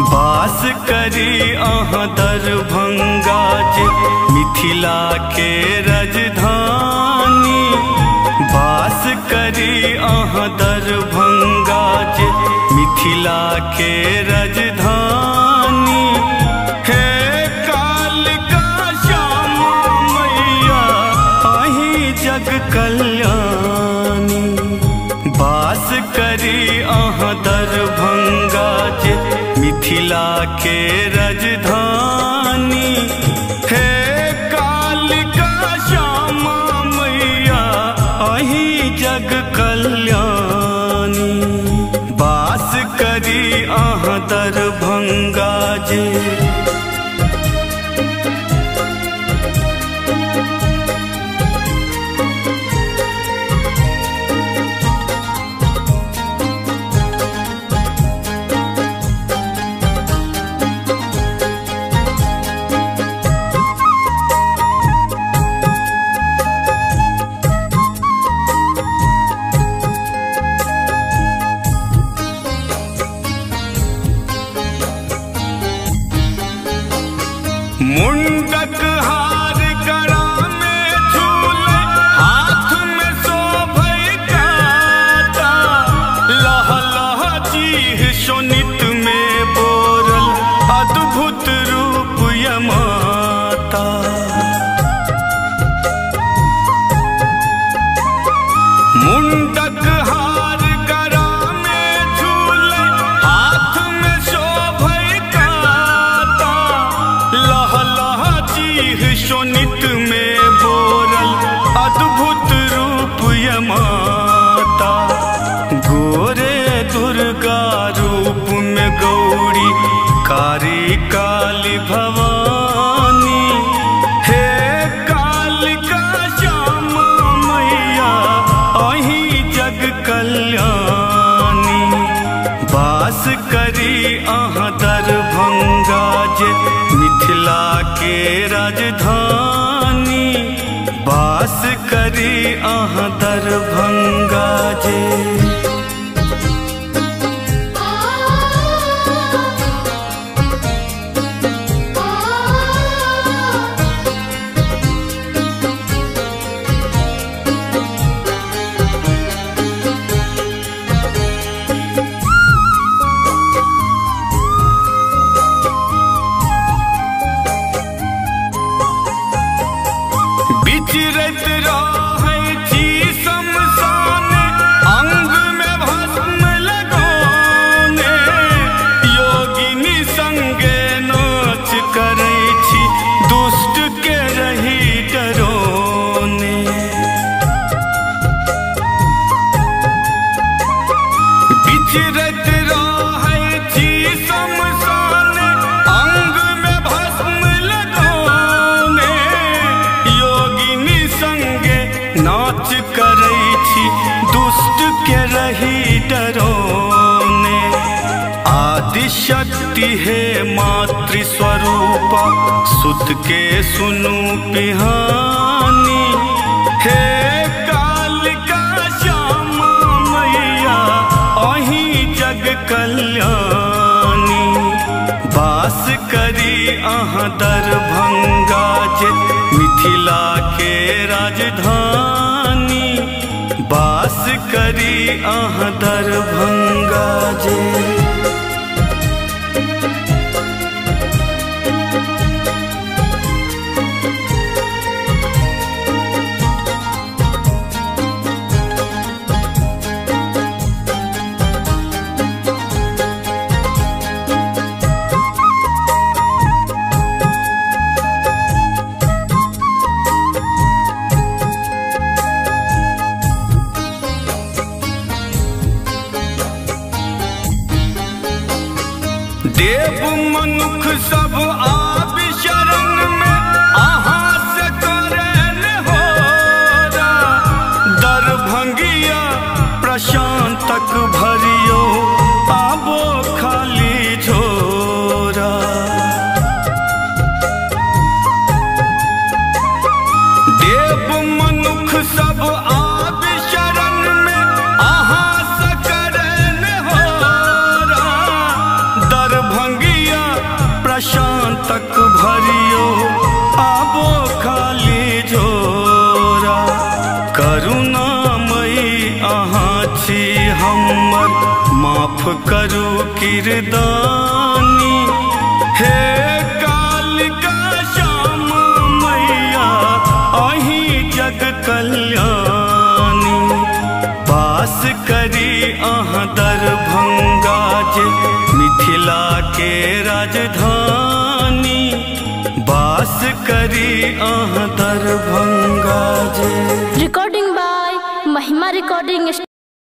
बास करी अहाँ दरभंगा जे, मिथिला के राजधानी। बास करी अहाँ दरभंगा जे, मिथिला के राजधानी। हे कालिका श्यामा मैया अहीं जग कल्याणी। बास करी अहाँ दरभंगा मिथिला के राजधानी हे कालिका श्यामा मैया, अही जग कल्याणी। बास करी अह दरभंगा जे। मुंडक हार गला में झूले हाथ में शोभै लह लह जी शोनित शोनित में बोरल अद्भुत रूप यमाता। गोरे दुर्गा रूप में गौरी कारी काली भवानी विचरत आदि शक्ति हे मातृ स्वरूपा। सुत के सुनु पिहानी। हे कालिका श्यामा मैया, अहीं जग कल्याणी। बास करी अहाँ दरभंगा जे मिथिला के राजधानी। बास करी अहाँ दरभंगा देव मनुख सब आप शरण में अहाँ खाली झोरा करुणामयी अहाँ छी हमर। माफ़ करू किरदानी। हे रिकॉर्डिंग बाय महिमा रिकॉर्डिंग